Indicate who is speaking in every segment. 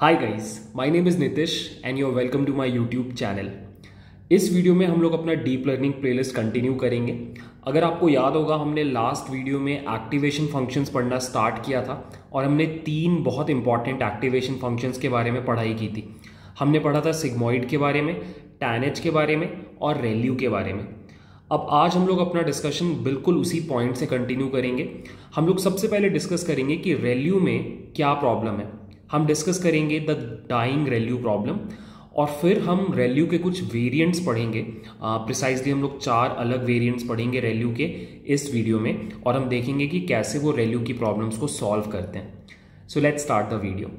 Speaker 1: Hi guys my name is Nitish and you are welcome to my YouTube channel इस video में हम लोग अपना डीप लर्निंग प्लेलिस्ट कंटिन्यू करेंगे। अगर आपको याद होगा, हमने लास्ट वीडियो में एक्टिवेशन फ़ंक्शंस पढ़ना स्टार्ट किया था और हमने तीन बहुत इंपॉर्टेंट एक्टिवेशन फ़ंक्शंस के बारे में पढ़ाई की थी। हमने पढ़ा था सिग्मोइड के बारे में टैनेज के बारे में और रेल्यू के बारे में। अब आज हम लोग अपना डिस्कशन बिल्कुल उसी पॉइंट से कंटिन्यू करेंगे। हम लोग सबसे पहले डिस्कस करेंगे कि रेल्यू में क्या प्रॉब्लम है। हम डिस्कस करेंगे द डाइंग रेल्यू प्रॉब्लम और फिर हम रेल्यू के कुछ वेरिएंट्स पढ़ेंगे। प्रिसाइजली हम लोग चार अलग वेरिएंट्स पढ़ेंगे रेल्यू के इस वीडियो में और हम देखेंगे कि कैसे वो रेल्यू की प्रॉब्लम्स को सॉल्व करते हैं। So let's start the video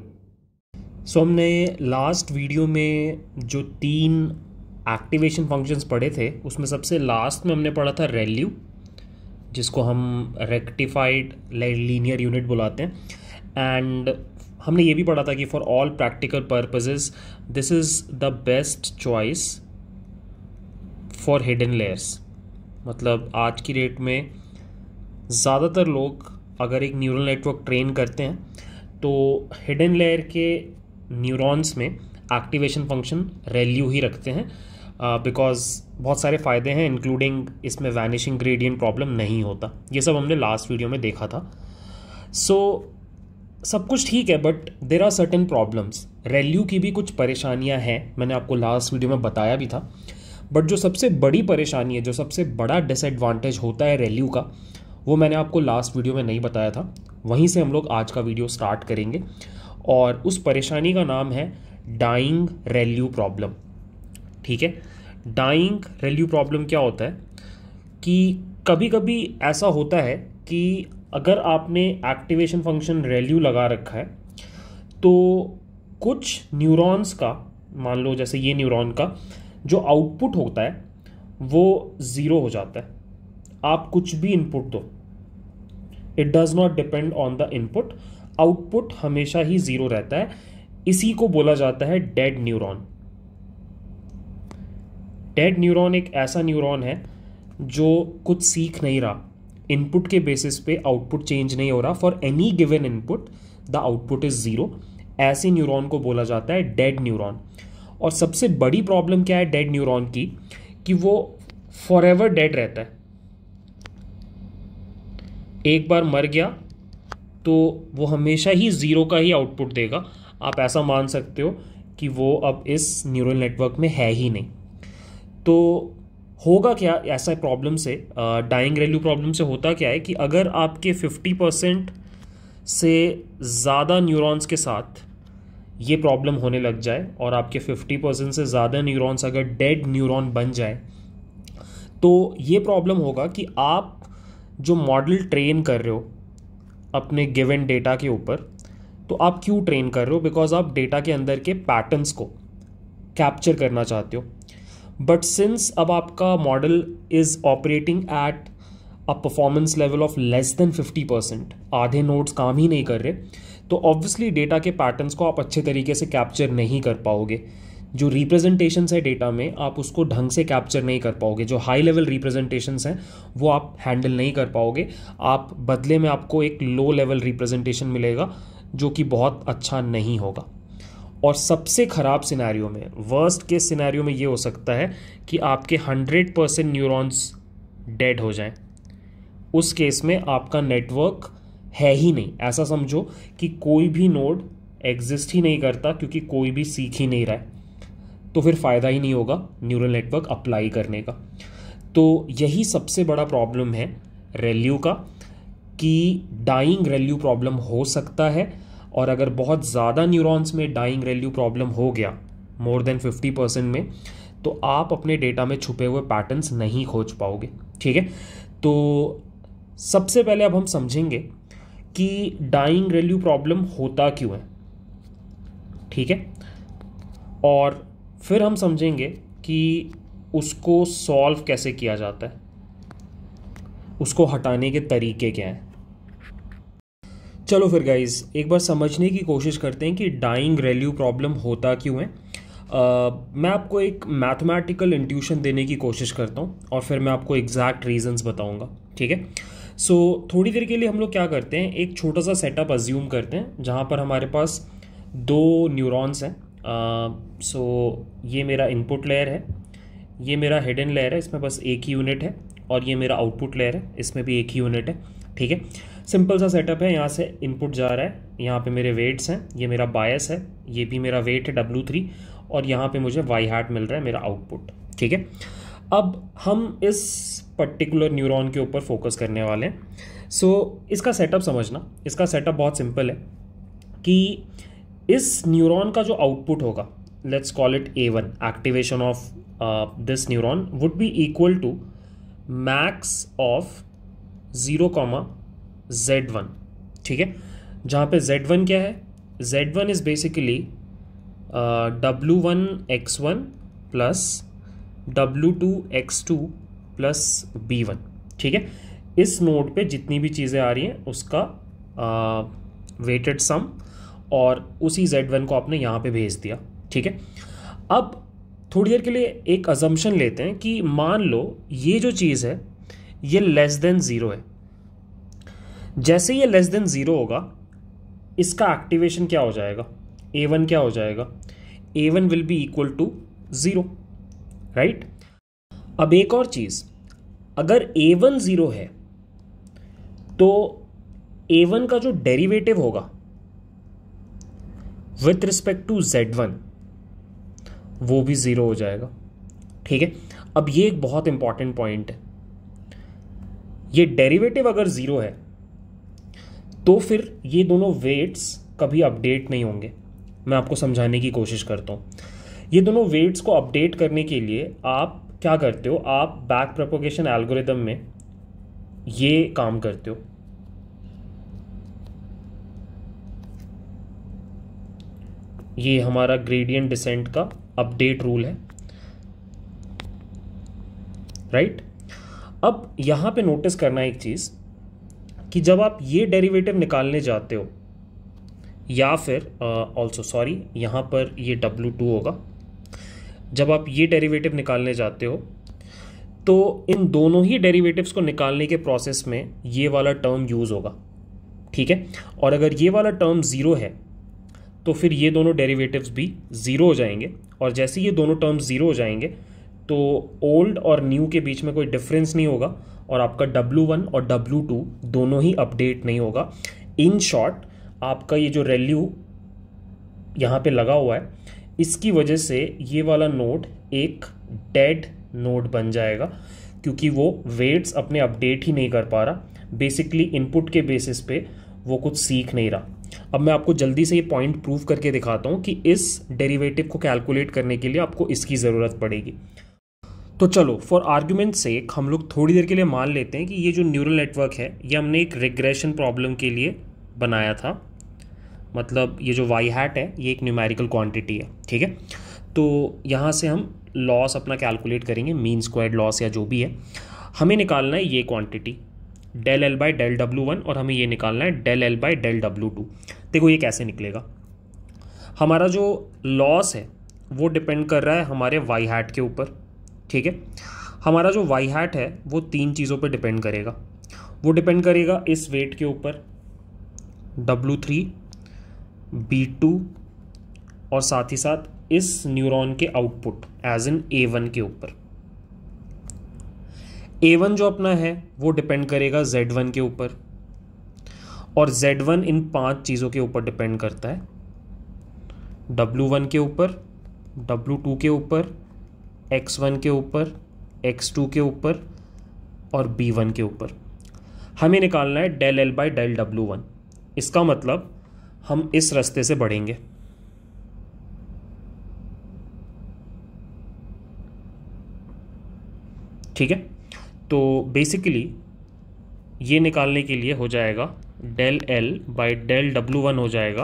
Speaker 1: so हमने लास्ट वीडियो में जो तीन एक्टिवेशन फ़ंक्शंस पढ़े थे, उसमें सबसे लास्ट में हमने पढ़ा था रेल्यू जिसको हम रेक्टिफाइड लीनियर यूनिट बुलाते हैं। एंड हमने ये भी पढ़ा था कि for all practical purposes this is the best choice for hidden layers मतलब आज की डेट में ज़्यादातर लोग अगर एक न्यूरल नेटवर्क ट्रेन करते हैं तो हिडन लेयर के न्यूरॉन्स में एक्टिवेशन फ़ंक्शन रेल्यू ही रखते हैं बिकॉज़ uh, बहुत सारे फ़ायदे हैं इंक्लूडिंग इसमें वैनिशिंग ग्रेडियंट प्रॉब्लम नहीं होता। ये सब हमने लास्ट वीडियो में देखा था। सो so, सब कुछ ठीक है but there are certain problems ReLU की भी कुछ परेशानियाँ हैं, मैंने आपको लास्ट वीडियो में बताया भी था। बट जो सबसे बड़ी परेशानी है, जो सबसे बड़ा डिसएडवांटेज होता है रेल्यू का, वो मैंने आपको लास्ट वीडियो में नहीं बताया था। वहीं से हम लोग आज का वीडियो स्टार्ट करेंगे। और उस परेशानी का नाम है डाइंग रेल्यू प्रॉब्लम ठीक है? डाइंग रेल्यू प्रॉब्लम क्या होता है? कि कभी कभी ऐसा होता है कि अगर आपने एक्टिवेशन फ़ंक्शन रेल्यू लगा रखा है तो कुछ न्यूरॉन्स का, मान लो जैसे ये न्यूरॉन का, जो आउटपुट होता है, वो ज़ीरो हो जाता है। आप कुछ भी इनपुट दो। It does not depend on the input output हमेशा ही ज़ीरो रहता है। इसी को बोला जाता है डेड न्यूरॉन डेड न्यूरॉन एक ऐसा न्यूरॉन है, जो कुछ सीख नहीं रहा। इनपुट के बेसिस पे आउटपुट चेंज नहीं हो रहा। For any given input the output is zero ऐसे न्यूरॉन को बोला जाता है डेड न्यूरॉन और सबसे बड़ी प्रॉब्लम क्या है डेड न्यूरॉन की? कि वो फॉर एवर डेड रहता है। एक बार मर गया तो वो हमेशा ही ज़ीरो का ही आउटपुट देगा। आप ऐसा मान सकते हो कि वो अब इस न्यूरल नेटवर्क में है ही नहीं। तो होगा क्या ऐसा प्रॉब्लम से? डाइंग रेल्यू प्रॉब्लम से होता क्या है कि अगर आपके 50 परसेंट से ज़्यादा न्यूरॉन्स के साथ ये प्रॉब्लम होने लग जाए और आपके 50 परसेंट से ज़्यादा न्यूरॉन्स अगर डेड न्यूरॉन बन जाए तो ये प्रॉब्लम होगा कि आप जो मॉडल ट्रेन कर रहे हो अपने गिवन डेटा के ऊपर तो आप क्यों ट्रेन कर रहे हो? बिकॉज़ आप डेटा के अंदर के पैटर्न्स को कैप्चर करना चाहते हो। बट सिंस अब आपका model is operating at a performance level of less than fifty percent आधे नोट्स काम ही नहीं कर रहे तो ऑब्वियसली डेटा के पैटर्न्स को आप अच्छे तरीके से कैप्चर नहीं कर पाओगे। जो रिप्रेजेंटेशन है डेटा में, आप उसको ढंग से कैप्चर नहीं कर पाओगे। जो हाई लेवल रिप्रेजेंटेशन हैं, वो आप हैंडल नहीं कर पाओगे। आप बदले में आपको एक लो लेवल रिप्रेजेंटेशन मिलेगा, जो कि बहुत अच्छा नहीं होगा। और सबसे ख़राब सिनारियों में वर्स्ट के सिनेरियो में ये हो सकता है कि आपके हंड्रेड परसेंट न्यूरॉन्स डेड हो जाएँ। उस केस में आपका नेटवर्क है ही नहीं। ऐसा समझो कि कोई भी नोड एग्जिस्ट ही नहीं करता क्योंकि कोई भी सीख ही नहीं रहा है। तो फिर फ़ायदा ही नहीं होगा न्यूरल नेटवर्क अप्लाई करने का। तो यही सबसे बड़ा प्रॉब्लम है रेल्यू का कि डाइंग रेल्यू प्रॉब्लम हो सकता है और अगर बहुत ज़्यादा न्यूरॉन्स में डाइंग रेल्यू प्रॉब्लम हो गया मोर देन फिफ्टी परसेंट में तो आप अपने डेटा में छुपे हुए पैटर्न्स नहीं खोज पाओगे, ठीक है? तो सबसे पहले अब हम समझेंगे कि डाइंग रेल्यू प्रॉब्लम होता क्यों है, ठीक है? और फिर हम समझेंगे कि उसको सॉल्व कैसे किया जाता है, उसको हटाने के तरीके क्या हैं। चलो फिर गाइज़ एक बार समझने की कोशिश करते हैं कि डाइंग रेल्यू प्रॉब्लम होता क्यों है। मैं आपको एक मैथमेटिकल इंट्यूशन देने की कोशिश करता हूँ और फिर मैं आपको एग्जैक्ट रीजंस बताऊँगा ठीक है? सो so, थोड़ी देर के लिए हम लोग क्या करते हैं एक छोटा सा सेटअप अज्यूम करते हैं जहाँ पर हमारे पास दो न्यूरॉन्स हैं। सो ये मेरा इनपुट लेयर है ये मेरा हिडन लेयर है इसमें बस एक ही यूनिट है और ये मेरा आउटपुट लेयर है इसमें भी एक ही यूनिट है ठीक है? सिंपल सा सेटअप है यहाँ से इनपुट जा रहा है। यहाँ पे मेरे वेट्स हैं ये मेरा बायस है ये भी मेरा वेट है डब्लू थ्री और यहाँ पे मुझे वाई हार्ट मिल रहा है मेरा आउटपुट ठीक है? अब हम इस पर्टिकुलर न्यूरॉन के ऊपर फोकस करने वाले हैं। सो so, इसका सेटअप समझना इसका सेटअप बहुत सिंपल है कि इस न्यूरॉन का जो आउटपुट होगा let's call it A one activation of this neuron would be equal to max of zero comma Z one ठीक है? जहाँ पे जेड वन क्या है? Z one is basically W one x one plus W two x two plus B one ठीक है? इस node पे जितनी भी चीज़ें आ रही हैं उसका वेटेड uh, सम और उसी जेड वन को आपने यहाँ पे भेज दिया ठीक है? अब थोड़ी देर के लिए एक अजम्पन लेते हैं कि मान लो ये जो चीज़ है ये लेस देन ज़ीरो है। जैसे ये लेस देन ज़ीरो होगा, इसका एक्टिवेशन क्या हो जाएगा? ए वन क्या हो जाएगा? A one will be equal to zero right अब एक और चीज़, अगर ए वन ज़ीरो है तो ए वन का जो डेरिवेटिव होगा with respect to z one वो भी ज़ीरो हो जाएगा, ठीक है? अब ये एक बहुत इंपॉर्टेंट पॉइंट है। ये डेरिवेटिव अगर ज़ीरो है तो फिर ये दोनों वेट्स कभी अपडेट नहीं होंगे। मैं आपको समझाने की कोशिश करता हूँ। ये दोनों वेट्स को अपडेट करने के लिए आप क्या करते हो? आप बैक प्रपोगेशन एल्गोरिदम में ये काम करते हो। ये हमारा ग्रेडियंट डिसेंट का अपडेट रूल है। Right right? अब यहाँ पे नोटिस करना एक चीज़। कि जब आप ये डेरिवेटिव निकालने जाते हो, या फिर ऑल्सो सॉरी यहाँ पर ये डब्लू टू होगा। जब आप ये डेरिवेटिव निकालने जाते हो तो इन दोनों ही डेरिवेटिव्स को निकालने के प्रोसेस में ये वाला टर्म यूज़ होगा। ठीक है? और अगर ये वाला टर्म ज़ीरो है तो फिर ये दोनों डेरिवेटिव्स भी ज़ीरो हो जाएँगे। और जैसे ये दोनों टर्म्स ज़ीरो हो जाएँगे तो ओल्ड और न्यू के बीच में कोई डिफरेंस नहीं होगा। और आपका डब्लू वन और डब्लू टू दोनों ही अपडेट नहीं होगा। इन शॉर्ट आपका ये जो रेल्यू यहाँ पे लगा हुआ है, इसकी वजह से ये वाला नोड एक डेड नोड बन जाएगा, क्योंकि वो वेट्स अपने अपडेट ही नहीं कर पा रहा। बेसिकली इनपुट के बेसिस पे वो कुछ सीख नहीं रहा। अब मैं आपको जल्दी से ये पॉइंट प्रूव करके दिखाता हूँ कि इस डेरिवेटिव को कैलकुलेट करने के लिए आपको इसकी ज़रूरत पड़ेगी। तो चलो फॉर आर्ग्यूमेंट से हम लोग थोड़ी देर के लिए मान लेते हैं कि ये जो न्यूरल नेटवर्क है, ये हमने एक रिग्रेशन प्रॉब्लम के लिए बनाया था। मतलब ये जो वाई हैट है, ये एक न्यूमेरिकल क्वांटिटी है, ठीक है? तो यहाँ से हम लॉस अपना कैलकुलेट करेंगे मीन स्क्वायर्ड लॉस या जो भी है। हमें निकालना है ये quantity del l by del W one और हमें ये निकालना है del L by del W two देखो ये कैसे निकलेगा। हमारा जो लॉस है, वो डिपेंड कर रहा है हमारे वाई हैट के ऊपर। ठीक है? हमारा जो वाई हैट है, वो तीन चीज़ों पर डिपेंड करेगा। वो डिपेंड करेगा इस वेट के ऊपर डब्लू थ्री बी और साथ ही साथ इस न्यूरॉन के output as in a one के ऊपर। ए वन जो अपना है, वो डिपेंड करेगा जेड वन के ऊपर। और जेड वन इन पाँच चीज़ों के ऊपर डिपेंड करता है। डब्लू वन के ऊपर डब्लू टू के ऊपर एक्स वन के ऊपर एक्स टू के ऊपर और बी वन के ऊपर। हमें निकालना है del L by del W one इसका मतलब हम इस रास्ते से बढ़ेंगे। ठीक है? तो बेसिकली ये निकालने के लिए हो जाएगा del L by del W one हो जाएगा।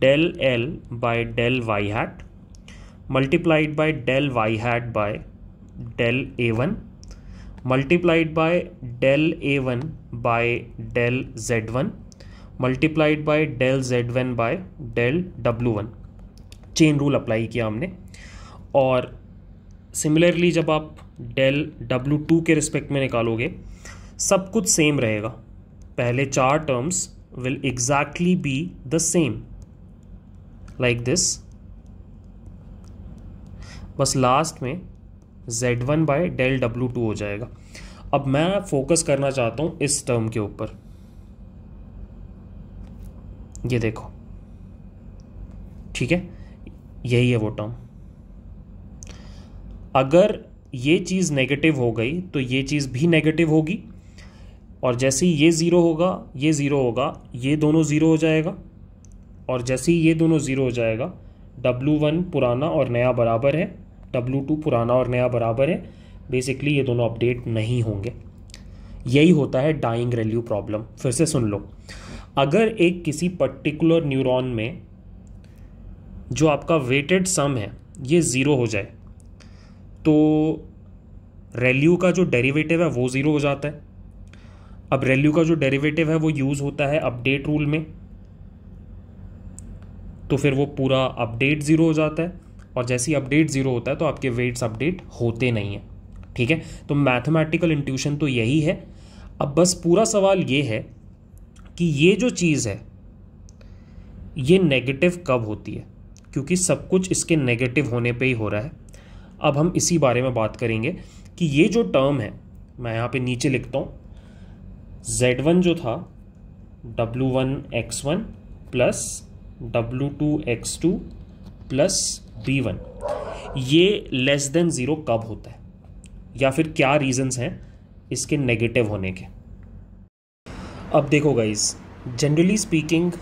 Speaker 1: Del l by del y hat multiplied by del y hat by del a one multiplied by del a one by del z one multiplied by del z one by del W one chain rule apply किया हमने। और similarly जब आप del W two के respect में निकालोगे, सब कुछ सेम रहेगा। पहले चार terms will exactly be the same like this बस लास्ट में z1 one by del W two हो जाएगा। अब मैं फोकस करना चाहता हूँ इस टर्म के ऊपर। ये देखो। ठीक है? यही है वो टर्म अगर ये चीज़ नेगेटिव हो गई तो ये चीज़ भी नेगेटिव होगी। और जैसे ही ये ज़ीरो होगा, ये ज़ीरो होगा, ये दोनों ज़ीरो हो जाएगा। और जैसे ही ये दोनों ज़ीरो हो जाएगा डब्लू वन पुराना और नया बराबर है। डब्लू टू पुराना और नया बराबर है। बेसिकली ये दोनों अपडेट नहीं होंगे। यही होता है डाइंग रेल्यू प्रॉब्लम फिर से सुन लो। अगर एक किसी पर्टिकुलर न्यूरॉन में जो आपका वेटेड सम है, ये ज़ीरो हो जाए तो रेल्यू का जो डेरिवेटिव है, वो ज़ीरो हो जाता है। अब रेल्यू का जो डेरिवेटिव है, वो यूज़ होता है अपडेट रूल में। तो फिर वो पूरा अपडेट ज़ीरो हो जाता है। और जैसे ही अपडेट ज़ीरो होता है तो आपके वेट्स अपडेट होते नहीं हैं। ठीक है? तो मैथमेटिकल इंट्यूशन तो यही है। अब बस पूरा सवाल ये है कि ये जो चीज़ है, ये नेगेटिव कब होती है? क्योंकि सब कुछ इसके नेगेटिव होने पे ही हो रहा है। अब हम इसी बारे में बात करेंगे कि ये जो टर्म है, मैं यहाँ पे नीचे लिखता हूँ z1 वन जो था w1 one x one plus W two x two plus b one ये लेस देन ज़ीरो कब होता है? या फिर क्या रीजंस हैं इसके नेगेटिव होने के? अब देखो गाइज़ जनरली स्पीकिंग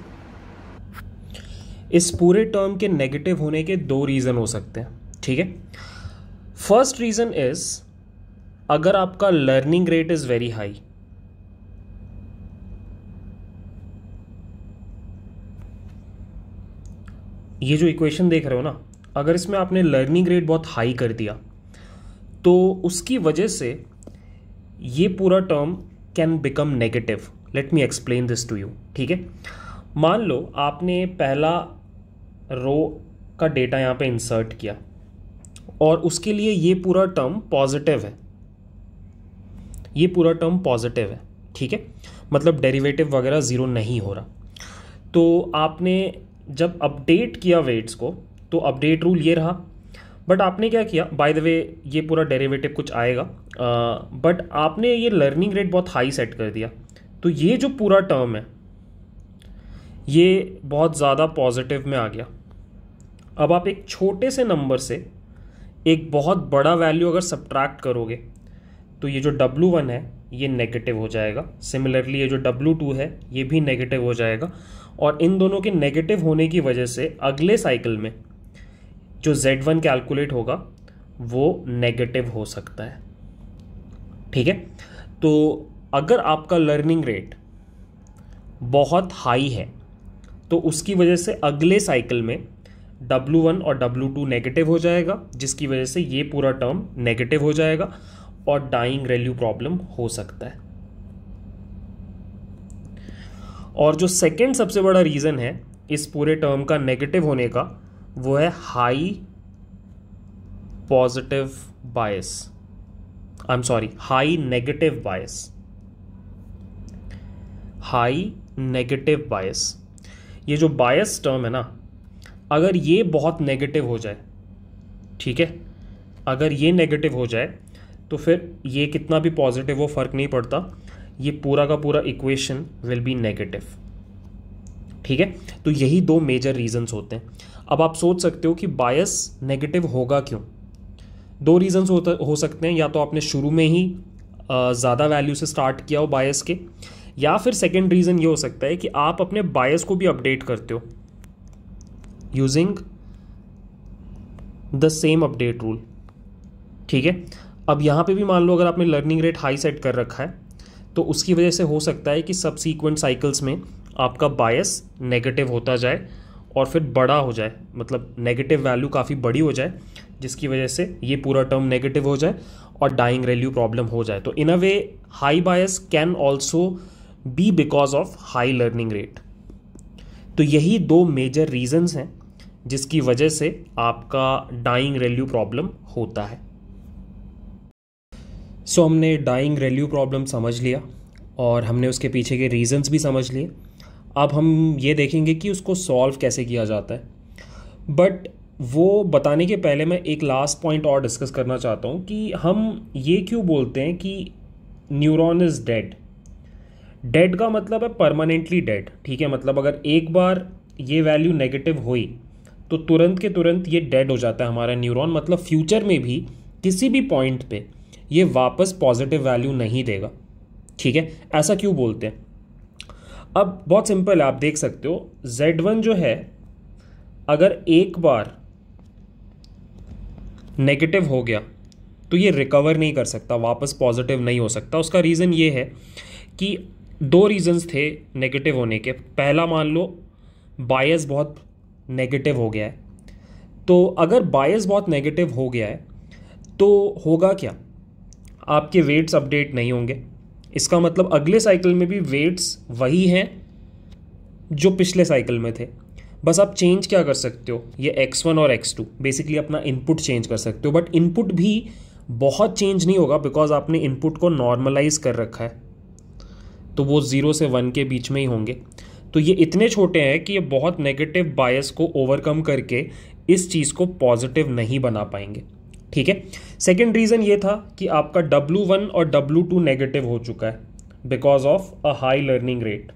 Speaker 1: इस पूरे टर्म के नेगेटिव होने के दो रीज़न हो सकते हैं, ठीक है? फ़र्स्ट रीज़न इज़ अगर आपका learning rate is very high ये जो इक्वेशन देख रहे हो ना अगर इसमें आपने लर्निंग रेट बहुत हाई कर दिया तो उसकी वजह से ये पूरा term can become negative let me explain this to you ठीक है? मान लो आपने पहला रो का डेटा यहाँ पे इंसर्ट किया, और उसके लिए ये पूरा टर्म पॉजिटिव है। ये पूरा टर्म पॉजिटिव है, ठीक है? मतलब डेरिवेटिव वगैरह ज़ीरो नहीं हो रहा। तो आपने जब अपडेट किया वेट्स को तो अपडेट रूल ये रहा। बट आपने क्या किया? बाय द वे ये पूरा डेरिवेटिव कुछ आएगा। बट आपने ये लर्निंग रेट बहुत हाई सेट कर दिया। तो ये जो पूरा टर्म है, ये बहुत ज़्यादा पॉजिटिव में आ गया। अब आप एक छोटे से नंबर से एक बहुत बड़ा वैल्यू अगर सब्ट्रैक्ट करोगे तो ये जो डब्लू वन है, ये नेगेटिव हो जाएगा। सिमिलरली ये जो डब्लू टू है, ये भी नेगेटिव हो जाएगा। और इन दोनों के नेगेटिव होने की वजह से अगले साइकिल में जो जेड वन कैलकुलेट होगा, वो नेगेटिव हो सकता है। ठीक है? तो अगर आपका लर्निंग रेट बहुत हाई है तो उसकी वजह से अगले साइकिल में W1 वन और W2 टू नेगेटिव हो जाएगा, जिसकी वजह से ये पूरा टर्म नेगेटिव हो जाएगा और डाइंग रेल्यू प्रॉब्लम हो सकता है। और जो सेकेंड सबसे बड़ा रीज़न है इस पूरे टर्म का नेगेटिव होने का वो है high positive bias I am sorry high negative bias high negative bias ये जो बायस टर्म है ना, अगर ये बहुत नेगेटिव हो जाए, ठीक है? अगर ये नेगेटिव हो जाए तो फिर ये कितना भी पॉजिटिव हो, फ़र्क नहीं पड़ता। ये पूरा का पूरा इक्वेशन विल बी नेगेटिव ठीक है? तो यही दो मेजर रीजंस होते हैं। अब आप सोच सकते हो कि बायस नेगेटिव होगा क्यों? दो रीजंस हो सकते हैं। या तो आपने शुरू में ही ज़्यादा वैल्यू से स्टार्ट किया हो बायस के, या फिर सेकेंड रीज़न ये हो सकता है कि आप अपने बायस को भी अपडेट करते हो using the same update rule ठीक है? अब यहाँ पे भी मान लो, अगर आपने लर्निंग रेट हाई सेट कर रखा है तो उसकी वजह से हो सकता है कि सबसीक्वेंट साइकिल्स में आपका बायस नेगेटिव होता जाए। और फिर बड़ा हो जाए मतलब नेगेटिव वैल्यू काफ़ी बड़ी हो जाए जिसकी वजह से ये पूरा टर्म नेगेटिव हो जाए और डाइंग रेल्यू प्रॉब्लम हो जाए। तो in a way high bias can also be because of high learning rate तो यही दो मेजर रीजंस हैं जिसकी वजह से आपका डाइंग रेल्यू प्रॉब्लम होता है। सो so, हमने डाइंग रेल्यू प्रॉब्लम समझ लिया और हमने उसके पीछे के रीजंस भी समझ लिए। अब हम ये देखेंगे कि उसको सॉल्व कैसे किया जाता है। बट वो बताने के पहले मैं एक लास्ट पॉइंट और डिस्कस करना चाहता हूँ कि हम ये क्यों बोलते हैं कि न्यूरॉन इज़ डेड डेड का मतलब है परमानेंटली डेड ठीक है? मतलब अगर एक बार ये वैल्यू नेगेटिव हुई तो तुरंत के तुरंत ये डेड हो जाता है हमारा न्यूरॉन मतलब फ्यूचर में भी किसी भी पॉइंट पे ये वापस पॉजिटिव वैल्यू नहीं देगा, ठीक है? ऐसा क्यों बोलते हैं? अब बहुत सिंपल है, आप देख सकते हो Z1 जो है, अगर एक बार नेगेटिव हो गया तो ये रिकवर नहीं कर सकता, वापस पॉजिटिव नहीं हो सकता। उसका रीज़न ये है कि दो रीजंस थे नेगेटिव होने के। पहला मान लो बायस बहुत नेगेटिव हो गया है। तो अगर बायस बहुत नेगेटिव हो गया है तो होगा क्या? आपके वेट्स अपडेट नहीं होंगे। इसका मतलब अगले साइकिल में भी वेट्स वही हैं जो पिछले साइकिल में थे। बस आप चेंज क्या कर सकते हो? ये x1 और x2 बेसिकली अपना इनपुट चेंज कर सकते हो। बट इनपुट भी बहुत चेंज नहीं होगा बिकॉज़ आपने इनपुट को नॉर्मलाइज कर रखा है। तो वो ज़ीरो से वन के बीच में ही होंगे। तो ये इतने छोटे हैं कि ये बहुत नेगेटिव बायस को ओवरकम करके इस चीज़ को पॉजिटिव नहीं बना पाएँगे। ठीक है? सेकेंड रीज़न ये था कि आपका W1 और W2 नेगेटिव हो चुका है because of a high learning rate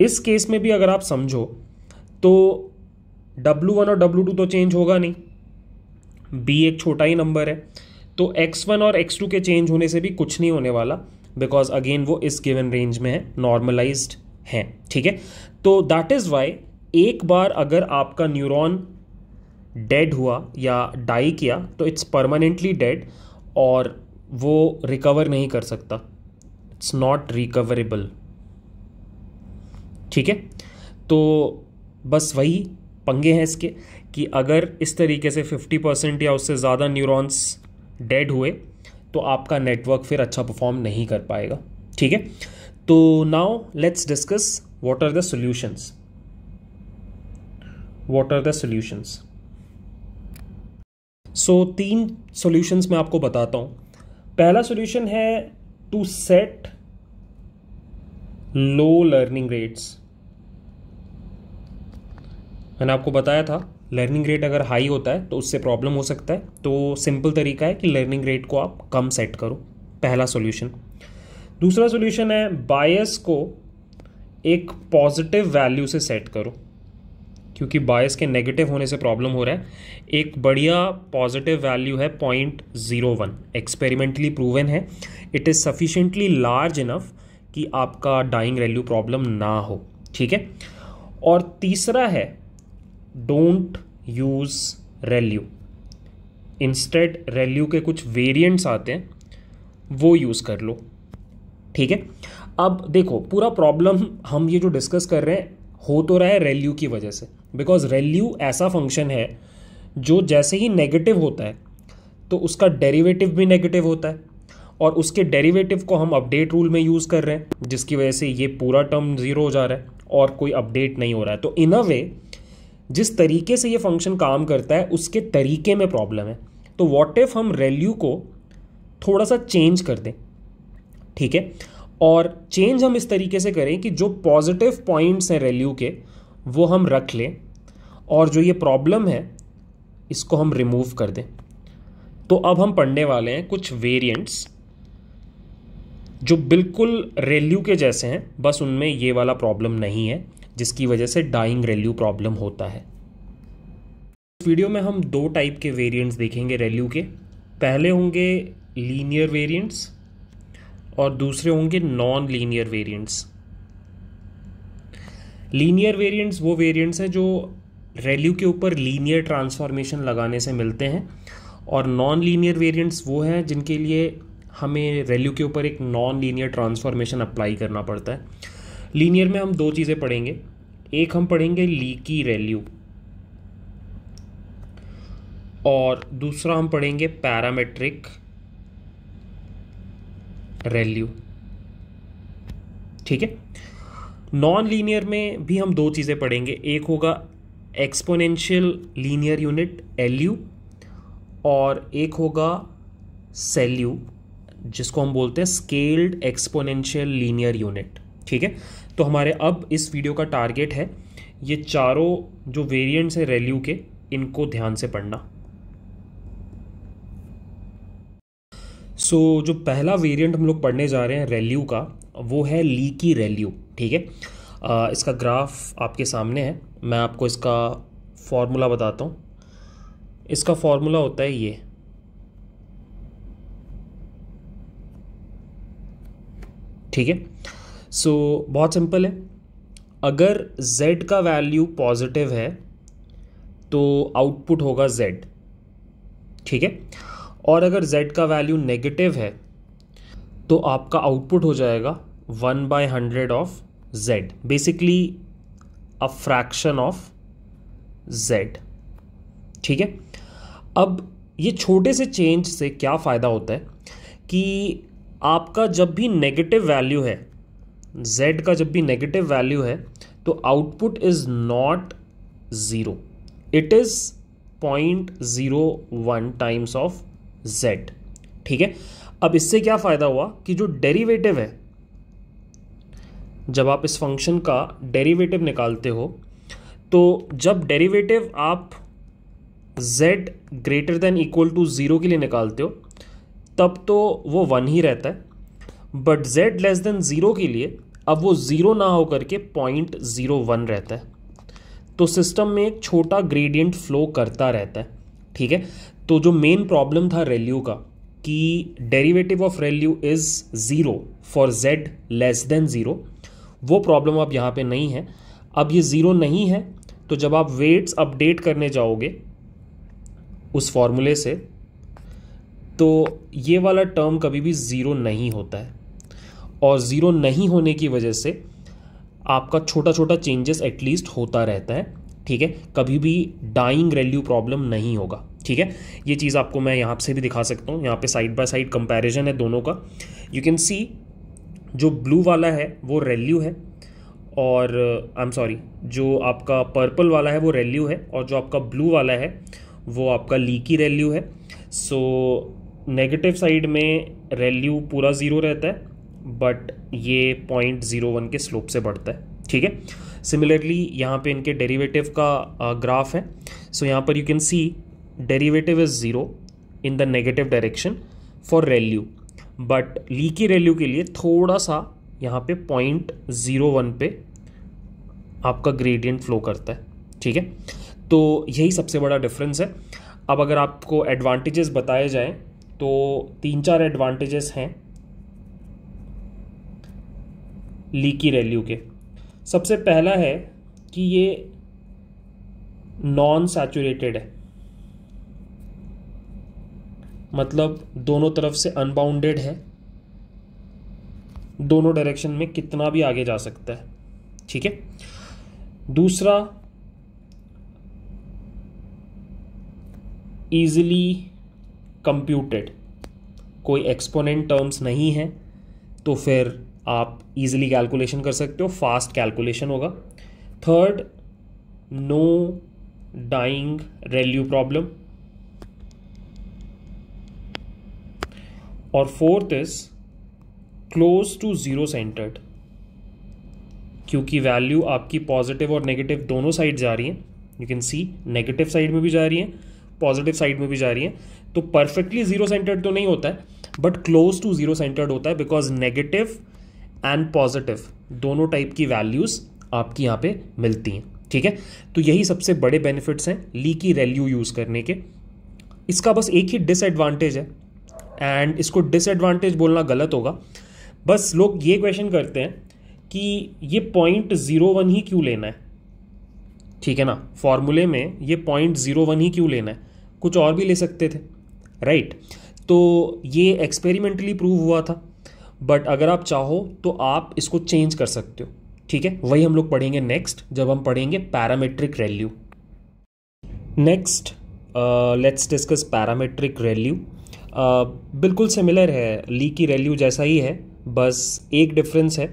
Speaker 1: इस केस में भी अगर आप समझो तो W1 और W2 तो चेंज होगा नहीं। B एक छोटा ही नंबर है। तो X1 और X2 के चेंज होने से भी कुछ नहीं होने वाला बिकॉज़ अगेन वो इस गिवन रेंज में है नॉर्मलाइज्ड हैं, ठीक है? तो दैट इज़ वाई एक बार अगर आपका न्यूरॉन डेड हुआ या डाई किया तो इट्स परमानेंटली डेड और वो रिकवर नहीं कर सकता। इट्स नॉट रिकवरेबल ठीक है? तो बस वही पंगे हैं इसके कि अगर इस तरीके से 50 परसेंट या उससे ज़्यादा न्यूरॉन्स डेड हुए तो आपका नेटवर्क फिर अच्छा परफॉर्म नहीं कर पाएगा। ठीक है? तो now let's discuss what are the solutions what are the solutions so तीन सॉल्यूशंस मैं आपको बताता हूँ। पहला सॉल्यूशन है to set low learning rates मैंने आपको बताया था लर्निंग रेट अगर हाई होता है तो उससे प्रॉब्लम हो सकता है। तो सिंपल तरीका है कि लर्निंग रेट को आप कम सेट करो। पहला सॉल्यूशन दूसरा सॉल्यूशन है बायस को एक पॉजिटिव वैल्यू से सेट करो। क्योंकि बायस के नेगेटिव होने से प्रॉब्लम हो रहा है। एक बढ़िया पॉजिटिव वैल्यू है point zero one experimentally proven है। It is sufficiently large enough कि आपका डाइंग वैल्यू प्रॉब्लम ना हो, ठीक है? और तीसरा है don't use ReLU instead ReLU के कुछ वेरिएंट्स आते हैं, वो यूज़ कर लो, ठीक है? अब देखो, पूरा प्रॉब्लम हम ये जो डिस्कस कर रहे हैं, हो तो रहा है रेल्यू की वजह से। बिकॉज़ रेल्यू ऐसा फ़ंक्शन है, जो जैसे ही नेगेटिव होता है तो उसका डेरिवेटिव भी नेगेटिव होता है। और उसके डेरिवेटिव को हम अपडेट रूल में यूज़ कर रहे हैं, जिसकी वजह से ये पूरा टर्म ज़ीरो हो जा रहा है और कोई अपडेट नहीं हो रहा है। तो इन अ वे जिस तरीके से ये फ़ंक्शन काम करता है, उसके तरीके में प्रॉब्लम है। तो वॉट इफ़ हम रेल्यू को थोड़ा सा चेंज कर दें? ठीक है? और चेंज हम इस तरीके से करें कि जो पॉजिटिव पॉइंट्स हैं रेल्यू के वो हम रख लें और जो ये प्रॉब्लम है, इसको हम रिमूव कर दें। तो अब हम पढ़ने वाले हैं कुछ वेरिएंट्स जो बिल्कुल रेल्यू के जैसे हैं, बस उनमें ये वाला प्रॉब्लम नहीं है, जिसकी वजह से डाइंग रेल्यू प्रॉब्लम होता है। इस वीडियो में हम दो टाइप के वेरिएंट्स देखेंगे रेल्यू के। पहले होंगे लीनियर वेरिएंट्स और दूसरे होंगे non linear variants linear variants वो वेरिएंट्स हैं जो रेल्यू के ऊपर लीनियर ट्रांसफॉर्मेशन लगाने से मिलते हैं और नॉन लीनियर वेरिएंट्स वो हैं जिनके लिए हमें रेल्यू के ऊपर एक नॉन लीनियर ट्रांसफॉर्मेशन अप्लाई करना पड़ता है। लीनियर में हम दो चीज़ें पढ़ेंगे। एक हम पढ़ेंगे लीकी रेल्यू और दूसरा हम पढ़ेंगे पैरामेट्रिक रेल्यू ठीक है? नॉन लीनियर में भी हम दो चीज़ें पढ़ेंगे। एक होगा exponential linear unit L U और एक होगा सेल्यू जिसको हम बोलते हैं स्केल्ड एक्सपोनेंशियल लीनियर यूनिट ठीक है? तो हमारे अब इस वीडियो का टारगेट है। ये चारों जो वेरिएंट्स हैं रेल्यू के इनको ध्यान से पढ़ना। सो so, जो पहला वेरिएंट हम लोग पढ़ने जा रहे हैं रेल्यू का वो है लीकी रेल्यू ठीक है। इसका ग्राफ आपके सामने है। मैं आपको इसका फॉर्मूला बताता हूँ। इसका फॉर्मूला होता है ये। ठीक है। सो, बहुत सिंपल है। अगर z का वैल्यू पॉजिटिव है तो आउटपुट होगा z ठीक है। और अगर z का वैल्यू नेगेटिव है तो आपका आउटपुट हो जाएगा one by hundred of z. Basically a fraction of z. ठीक है? अब ये छोटे से चेंज से क्या फ़ायदा होता है कि आपका जब भी नेगेटिव वैल्यू है, z का जब भी नेगेटिव वैल्यू है तो output is not zero it is point zero one times of z. ठीक है? अब इससे क्या फ़ायदा हुआ कि जो डेरिवेटिव है जब आप इस फ़ंक्शन का डेरिवेटिव निकालते हो तो जब डेरिवेटिव आप z greater than equal to zero के लिए निकालते हो, तब तो वो वन ही रहता है। But z less than zero के लिए अब वो ज़ीरो ना होकर के पॉइंट ज़ीरो वन रहता है। तो सिस्टम में एक छोटा ग्रेडियंट फ्लो करता रहता है, ठीक है? तो जो मेन प्रॉब्लम था रेल्यू का, कि derivative of ReLU is zero for z less than zero वो प्रॉब्लम अब यहाँ पे नहीं है। अब ये ज़ीरो नहीं है तो जब आप वेट्स अपडेट करने जाओगे उस फॉर्मूले से तो ये वाला टर्म कभी भी ज़ीरो नहीं होता है। और ज़ीरो नहीं होने की वजह से आपका छोटा छोटा चेंजेस एटलीस्ट होता रहता है, ठीक है? कभी भी डाइंग वैल्यू प्रॉब्लम नहीं होगा, ठीक है? ये चीज़ आपको मैं यहाँ से भी दिखा सकता हूँ। यहाँ पे साइड बाय साइड कंपैरिजन है दोनों का। यू कैन सी जो ब्लू वाला है वो रेल्यू है और आई एम सॉरी जो आपका पर्पल वाला है वो रेल्यू है और जो आपका ब्लू वाला है वो आपका लीकी रेल्यू है। सो नेगेटिव साइड में रेल्यू पूरा ज़ीरो रहता है बट ये पॉइंट ज़ीरो वन के स्लोप से बढ़ता है ठीक है? सिमिलरली यहाँ पे इनके डेरिवेटिव का ग्राफ है। सो so, यहाँ पर you can see derivative is zero in the negative direction for ReLU but leaky ReLU के लिए थोड़ा सा यहाँ पे पॉइंट ज़ीरो वन पे आपका ग्रेडियंट फ्लो करता है, ठीक है? तो यही सबसे बड़ा डिफरेंस है। अब अगर आपको एडवांटेजेस बताए जाएँ तो तीन चार एडवांटेजेस हैं लीकी रेल्यू के। सबसे पहला है कि ये नॉन सैचुरेटेड है। मतलब दोनों तरफ़ से अनबाउंडेड है। दोनों डायरेक्शन में कितना भी आगे जा सकता है। ठीक है? दूसरा इजीली कंप्यूटेड कोई एक्सपोनेंट टर्म्स नहीं है तो फिर आप इजीली कैलकुलेशन कर सकते हो फास्ट कैलकुलेशन होगा। Third no dying ReLU problem और fourth is close to zero centred, क्योंकि वैल्यू आपकी पॉजिटिव और नेगेटिव दोनों साइड जा रही हैं। You can see negative side में भी जा रही हैं पॉजिटिव साइड में भी जा रही हैं। तो परफेक्टली ज़ीरो सेंटर्ड तो नहीं होता है but close to zero centred होता है बिकॉज़ नेगेटिव एंड पॉजिटिव दोनों टाइप की वैल्यूज़ आपकी यहाँ पे मिलती हैं। ठीक है? तो यही सबसे बड़े बेनिफिट्स हैं, ली की रेल्यू यूज़ करने के। इसका बस एक ही डिसएडवांटेज है। एंड इसको डिसएडवांटेज बोलना गलत होगा। बस लोग ये क्वेश्चन करते हैं कि ये पॉइंट ज़ीरो वन ही क्यों लेना है? ठीक है ना? फॉर्मूले में ये पॉइंट ज़ीरो वन ही क्यों लेना है? कुछ और भी ले सकते थे राइट तो ये एक्सपेरिमेंटली प्रूव हुआ था। बट अगर आप चाहो तो आप इसको चेंज कर सकते हो। ठीक है? वही हम लोग पढ़ेंगे नेक्स्ट जब हम पढ़ेंगे parametric value next let's discuss parametric value बिल्कुल सिमिलर है। ली की वैल्यू जैसा ही है। बस एक डिफरेंस है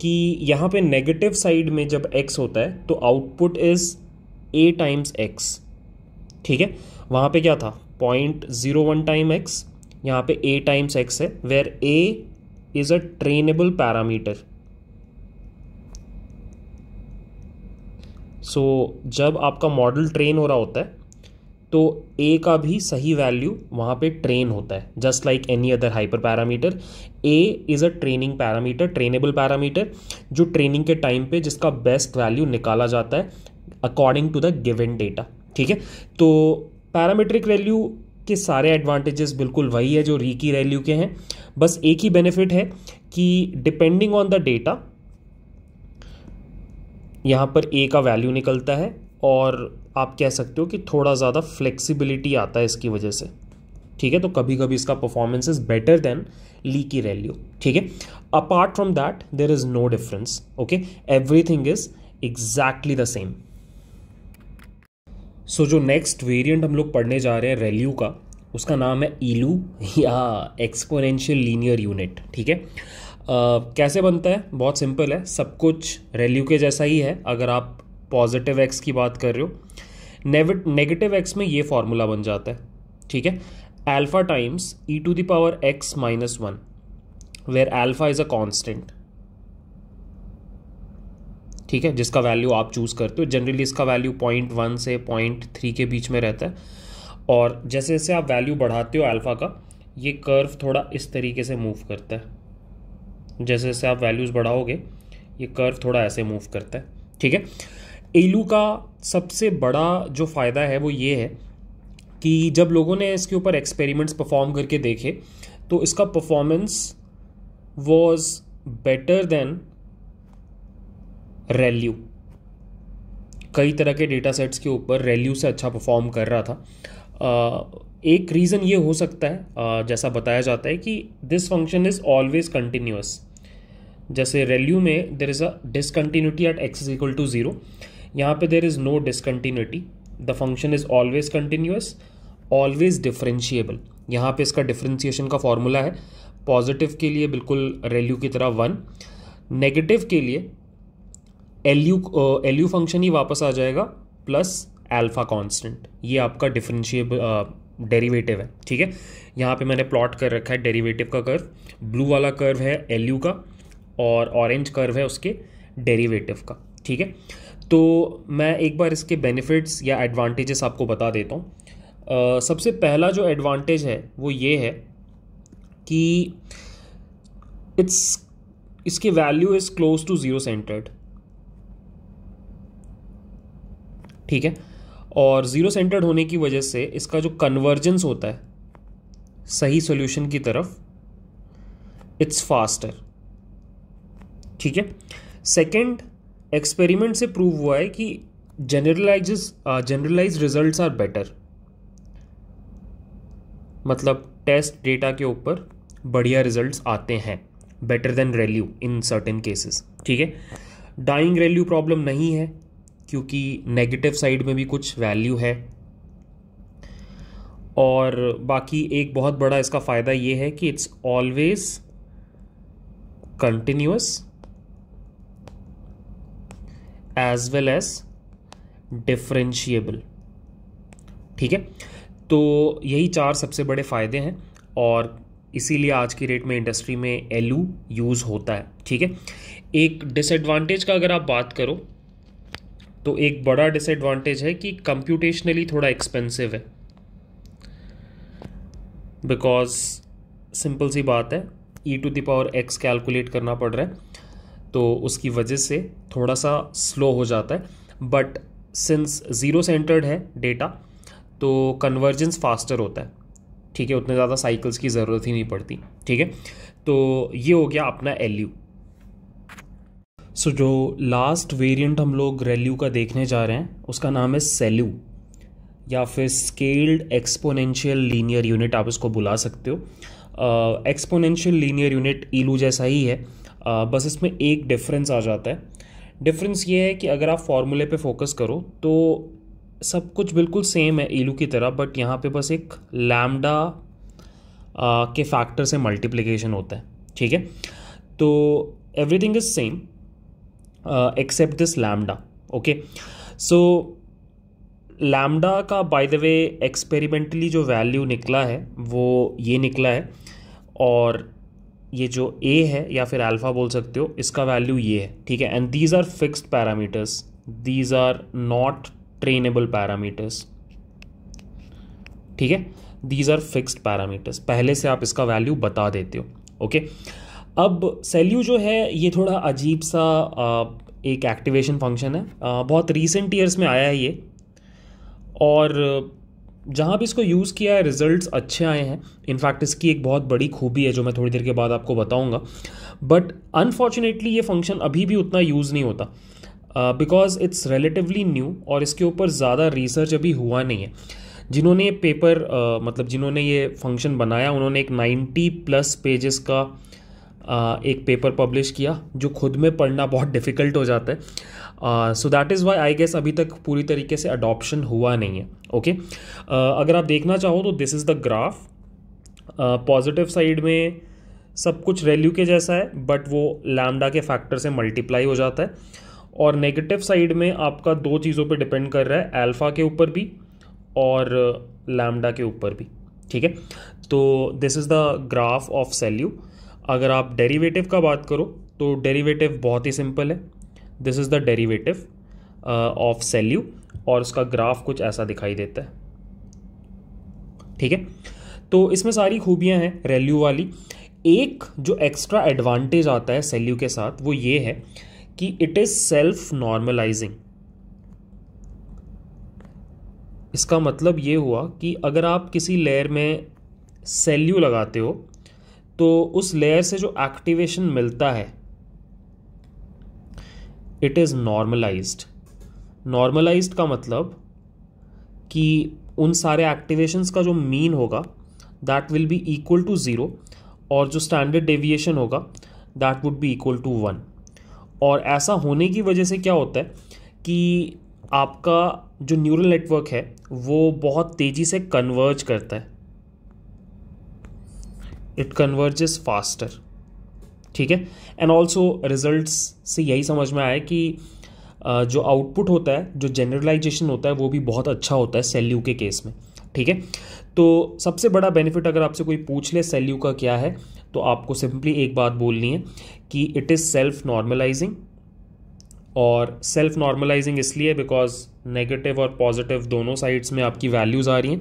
Speaker 1: कि यहाँ पे नेगेटिव साइड में जब एक्स होता है तो output is a times x ठीक है? वहाँ पे क्या था? Point zero one time x यहाँ पे ए टाइम्स एक्स है where a is a trainable parameter so जब आपका मॉडल ट्रेन हो रहा होता है तो ए का भी सही वैल्यू वहाँ पे ट्रेन होता है just like any other hyper parameter a is a training parameter trainable parameter जो ट्रेनिंग के टाइम पे जिसका बेस्ट वैल्यू निकाला जाता है according to the given data ठीक है? तो पैरामीट्रिक वैल्यू के सारे एडवांटेजेस बिल्कुल वही है जो री की वैल्यू के हैं। बस एक ही बेनिफिट है कि डिपेंडिंग ऑन द डेटा यहाँ पर ए का वैल्यू निकलता है और आप कह सकते हो कि थोड़ा ज़्यादा फ्लेक्सिबिलिटी आता है इसकी वजह से। ठीक है? तो कभी कभी इसका performance is better than leaky value ठीक है? Apart from that there is no difference okay everything is exactly the same so जो नेक्स्ट वेरिएंट हम लोग पढ़ने जा रहे हैं रेल्यू का उसका नाम है ईलू या एक्सपोनेंशियल लीनियर यूनिट ठीक है? uh, कैसे बनता है? बहुत सिंपल है। सब कुछ रेल्यू के जैसा ही है। अगर आप पॉजिटिव एक्स की बात कर रहे हो नेगेटिव एक्स में ये फॉर्मूला बन जाता है, ठीक है? Alpha times e to the power x minus one where alpha is a constant ठीक है? जिसका वैल्यू आप चूज़ करते हो जनरली इसका वैल्यू पॉइंट वन से पॉइंट थ्री के बीच में रहता है। और जैसे जैसे आप वैल्यू बढ़ाते हो अल्फ़ा का, ये कर्व थोड़ा इस तरीके से मूव करता है। जैसे जैसे आप वैल्यूज़ बढ़ाओगे, ये कर्व थोड़ा ऐसे मूव करता है, ठीक है? एलू का सबसे बड़ा जो फ़ायदा है वो ये है कि जब लोगों ने इसके ऊपर एक्सपेरिमेंट्स परफॉर्म करके देखे तो इसका performance was better than ReLU कई तरह के डेटा सेट्स के ऊपर रेल्यू से अच्छा परफॉर्म कर रहा था। एक रीज़न ये हो सकता है जैसा बताया जाता है कि this function is always continuous जैसे रेल्यू में there is a discontinuity at x is equal to zero यहाँ पे there is no discontinuity the function is always continuous always differentiable यहाँ पे इसका डिफ्रेंशिएशन का फॉर्मूला है। पॉजिटिव के लिए बिल्कुल रेल्यू की तरह वन नेगेटिव के लिए L U L U function ही वापस आ जाएगा प्लस एल्फा कांस्टेंट ये आपका डिफरेंशिएबल डेरिवेटिव है। ठीक है? यहाँ पे मैंने प्लॉट कर रखा है डेरिवेटिव का कर्व ब्लू वाला कर्व है एल यू का और ऑरेंज कर्व है उसके डेरिवेटिव का। ठीक है? तो मैं एक बार इसके बेनिफिट्स या एडवांटेजेस आपको बता देता हूँ। सबसे पहला जो एडवांटेज है, वो ये है कि इट्स इसकी value is close to zero centred ठीक है? और ज़ीरो सेंटर्ड होने की वजह से इसका जो कन्वर्जेंस होता है, सही सॉल्यूशन की तरफ़ इट्स फास्टर ठीक है? सेकंड एक्सपेरिमेंट से प्रूव हुआ है कि generalise generalise result are better मतलब टेस्ट डेटा के ऊपर बढ़िया रिजल्ट्स आते हैं better than ReLU in certain cases ठीक है? डाइंग रेल्यू प्रॉब्लम नहीं है, क्योंकि नेगेटिव साइड में भी कुछ वैल्यू है। और बाकी एक बहुत बड़ा इसका फ़ायदा ये है कि it's always continuous as well as differentiable ठीक है? तो यही चार सबसे बड़े फ़ायदे हैं और इसीलिए आज की डेट में इंडस्ट्री में एलू यूज़ होता है। ठीक है? एक डिसएडवांटेज का अगर आप बात करो तो एक बड़ा डिसएडवांटेज है कि कंप्यूटेशनली थोड़ा एक्सपेंसिव है। बिकॉज़ सिंपल सी बात है e to the power x calculate करना पड़ रहा है। तो उसकी वजह से थोड़ा सा स्लो हो जाता है। बट सिंस ज़ीरो सेंटर्ड है डेटा तो कन्वर्जेंस फास्टर होता है। ठीक है, उतने ज़्यादा साइकिल्स की ज़रूरत ही नहीं पड़ती। ठीक है तो ये हो गया अपना एल यू सो जो लास्ट वेरिएंट हम लोग रेल्यू का देखने जा रहे हैं, उसका नाम है सेल्यू या फिर स्केल्ड एक्सपोनेंशियल लीनियर यूनिट आप इसको बुला सकते हो। एक्सपोनेंशियल लीनियर यूनिट ईलू जैसा ही है। बस इसमें एक डिफरेंस आ जाता है। डिफरेंस ये है कि अगर आप फार्मूले पे फोकस करो तो सब कुछ बिल्कुल सेम है ईलू की तरह बट यहाँ पे बस एक लैमडा के फैक्टर से मल्टीप्लिकेशन होता है, ठीक है? तो everything is same except this lambda okay so lambda का बाय द वे एक्सपेरिमेंटली जो वैल्यू निकला है, वो ये निकला है, और ये जो ए है या फिर अल्फ़ा बोल सकते हो, इसका वैल्यू ये है, ठीक है? And these are fixed parameters these are not trainable parameters ठीक है? दीज आर फिक्स्ड पैरामीटर्स पहले से आप इसका वैल्यू बता देते हो ओके अब सेल्यू जो है, ये थोड़ा अजीब सा एक एक्टिवेशन फ़ंक्शन है। बहुत रीसेंट ईयर्स में आया है ये। और जहाँ भी इसको यूज़ किया है रिजल्ट्स अच्छे आए हैं। इनफैक्ट इसकी एक बहुत बड़ी खूबी है जो मैं थोड़ी देर के बाद आपको बताऊँगा। बट अनफॉर्चुनेटली ये फ़ंक्शन अभी भी उतना यूज़ नहीं होता। बिकॉज़ इट्स रिलेटिवली न्यू और इसके ऊपर ज़्यादा रिसर्च अभी हुआ नहीं है। जिन्होंने पेपर uh, मतलब जिन्होंने ये फ़ंक्शन बनाया उन्होंने एक 90 प्लस पेजेस का एक पेपर पब्लिश किया जो खुद में पढ़ना बहुत डिफ़िकल्ट हो जाता है। So that is why I guess अभी तक पूरी तरीके से अडॉप्शन हुआ नहीं है ओके okay? uh, अगर आप देखना चाहो तो this is the graph positive side में सब कुछ वैल्यू के जैसा है बट वो लैमडा के फैक्टर से मल्टीप्लाई हो जाता है। और नेगेटिव साइड में आपका दो चीज़ों पे डिपेंड कर रहा है अल्फ़ा के ऊपर भी और लैमडा के ऊपर भी ठीक है? तो this is the graph of SELU अगर आप डेरिवेटिव का बात करो तो डेरिवेटिव बहुत ही सिंपल है। This is the derivative of SELU और उसका ग्राफ कुछ ऐसा दिखाई देता है। ठीक है? तो इसमें सारी खूबियाँ हैं रेल्यू वाली। एक जो एक्स्ट्रा एडवांटेज आता है सेल्यू के साथ, वो ये है कि इट इज़ सेल्फ नॉर्मलाइजिंग इसका मतलब ये हुआ कि अगर आप किसी लेयर में सेल्यू लगाते हो तो उस लेयर से जो एक्टिवेशन मिलता है इट इज़ नॉर्मलाइज्ड नॉर्मलाइज्ड का मतलब कि उन सारे एक्टिवेशंस का जो मीन होगा that will be equal to zero और जो स्टैंडर्ड डेविएशन होगा that would be equal to one और ऐसा होने की वजह से क्या होता है कि आपका जो न्यूरल नेटवर्क है, वो बहुत तेज़ी से कन्वर्ज करता है। इट कन्वर्जेस फास्टर ठीक है? एंड ऑल्सो रिजल्ट्स से यही समझ में आया कि जो आउटपुट होता है, जो जनरलाइजेशन होता है, वो भी बहुत अच्छा होता है सेल्यू के केस में। ठीक है? तो सबसे बड़ा बेनिफिट अगर आपसे कोई पूछ ले सेल्यू का क्या है तो आपको सिंपली एक बात बोलनी है कि इट इज़ सेल्फ नॉर्मलाइजिंग और सेल्फ नॉर्मलाइजिंग इसलिए बिकॉज़ नेगेटिव और पॉजिटिव दोनों साइड्स में आपकी वैल्यूज़ आ रही हैं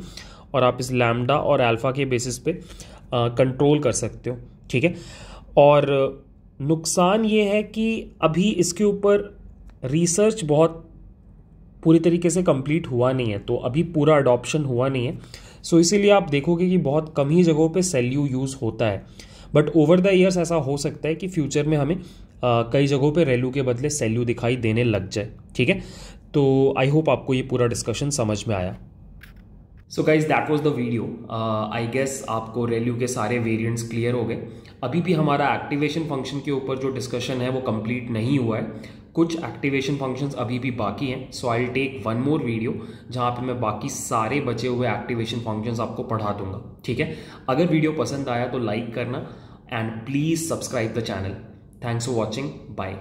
Speaker 1: और आप इस लैमडा और अल्फ़ा के बेसिस पे कंट्रोल कर सकते हो ठीक है? और नुकसान ये है कि अभी इसके ऊपर रिसर्च बहुत पूरी तरीके से कंप्लीट हुआ नहीं है तो अभी पूरा अडॉप्शन हुआ नहीं है। सो so, इसीलिए आप देखोगे कि बहुत कम ही जगहों पे सेल्यू यूज़ होता है। बट ओवर द ईयर्स ऐसा हो सकता है कि फ्यूचर में हमें आ, कई जगहों पे रेलू के बदले सेल्यू दिखाई देने लग जाए ठीक है? तो आई होप आपको ये पूरा डिस्कशन समझ में आया। So guys that was the video I guess आपको रेल्यू के सारे वेरियंट्स क्लियर हो गए। अभी भी हमारा एक्टिवेशन फ़ंक्शन के ऊपर जो डिस्कशन है, वो कंप्लीट नहीं हुआ है। कुछ एक्टिवेशन फ़ंक्शंस अभी भी बाकी हैं। So I take one more video जहाँ पे मैं बाकी सारे बचे हुए एक्टिवेशन फ़ंक्शंस आपको पढ़ा दूँगा। ठीक है? अगर वीडियो पसंद आया तो लाइक करना and please subscribe the channel thanks for watching bye